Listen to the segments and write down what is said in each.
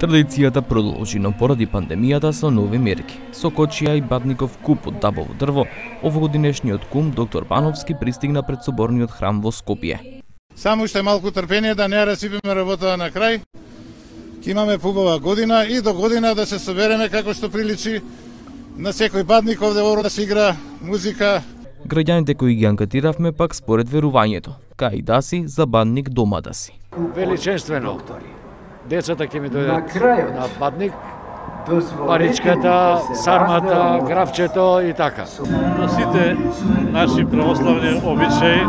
Традицијата продолжи, но поради пандемијата со нови мерки. Со Кочија и Бадников куп од дабово дрво, овогодинешниот кум доктор Бановски пристигна пред соборниот храм во Скопје. Само уште малку трпение да не расипиме работа на крај. Ке имаме пубава година и до година да се собереме како што приличи на секој бадник овде оро да се игра музика. Граѓаните кои ги анкетиравме пак според верувањето, кај да си за бадник дома да си. Величествено. Децата ќе ми дојдат на, на бадник, паричката, сармата, графчето и така. По сите наши православни обичаи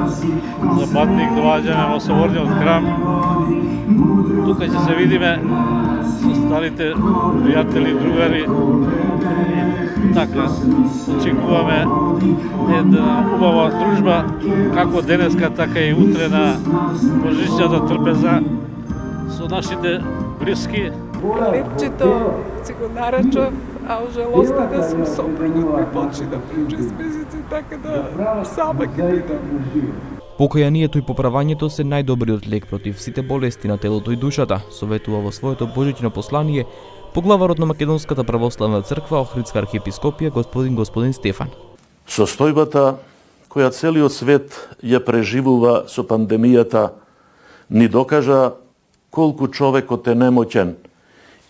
за патник доаѓаме во соборниот храм. Тука ќе се видиме со старите пријатели, другари. Така, очекуваме една убава дружба, како денеска, така и утре на Божичната трпеза со нашите блиски, Лепчето си го нарачав, а ожалости да сум сопругот ми почи да приучи смесици, така да сама ќе бидам. Покајанието и поправањето се најдобриот лек против сите болести на телото и душата, советува во своето божично послание поглаварот на Македонската православна црква Охридска архиепископија господин господин Стефан. Состојбата која целиот свет ја преживува со пандемијата ни докажа колку човекот е немоќен –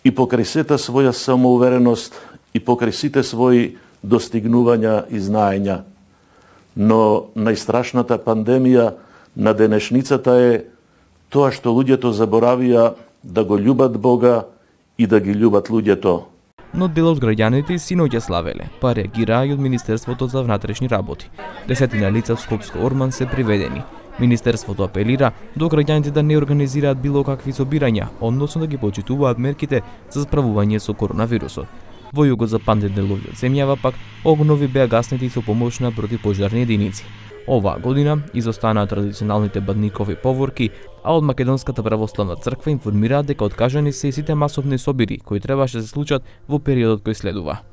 и покрај сета своја самоувереност и покрај сите своји достигнувања и знаења. Но најстрашната пандемија на денешницата е тоа што луѓето заборавија да го љубат Бога и да ги љубат луѓето. Но дел од граѓаните и синоќа славеле, па реагираа и од Министерството за внатрешни работи. Десетина лица в Скопско Орман се приведени, Министерството апелира до граѓаните да не организираат било какви собирања, односно да ги почитуваат мерките за справување со коронавирусот. Во югозападните делови од земјава пак огнови беа гаснети со помош на противпожарни единици. Оваа година изостанаа традиционалните бадникови поворки, а од Македонската православна црква информираат дека откажани се и сите масовни собири кои требаше да се случат во периодот кој следува.